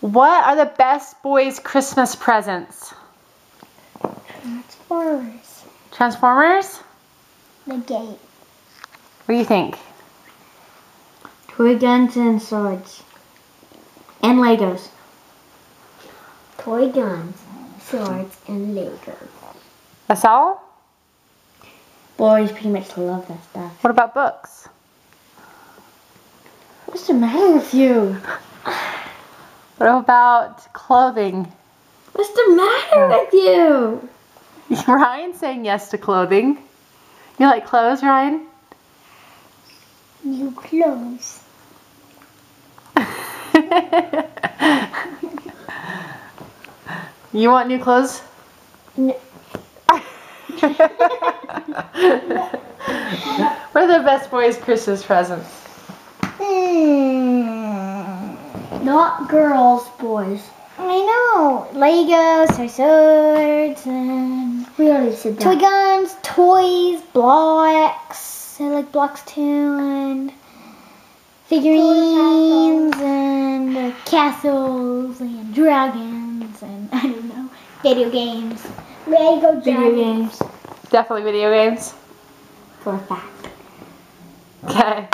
What are the best boys' Christmas presents? Transformers. Transformers? The game. What do you think? Toy guns and swords. And Legos. Toy guns, swords, and Legos. That's all? Boys pretty much love that stuff. What about books? What's the matter with you? What about clothing? What's the matter with you? Ryan's saying yes to clothing. You like clothes, Ryan? New clothes. you want new clothes? No. what are the best boys' Christmas presents? Hmm. Not girls, boys. I know. Legos, or swords, and We already said that. toy guns, toys, blocks. I like blocks too, and figurines, and uh, castles, and dragons, and I don't know, video games. Lego Video games. Definitely video games. For a fact. Okay.